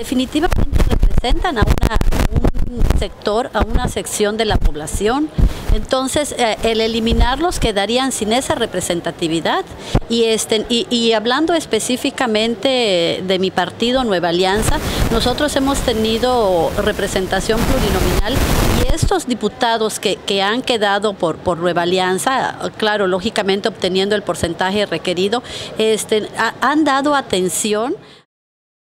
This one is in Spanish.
definitivamente representan a, un sector, a una sección de la población. Entonces, eh, el eliminarlos quedarían sin esa representatividad. Y, este, y, hablando específicamente de mi partido Nueva Alianza, nosotros hemos tenido representación plurinominal y estos diputados que, han quedado por, por Nueva Alianza, claro, lógicamente obteniendo el porcentaje requerido, este, han dado atención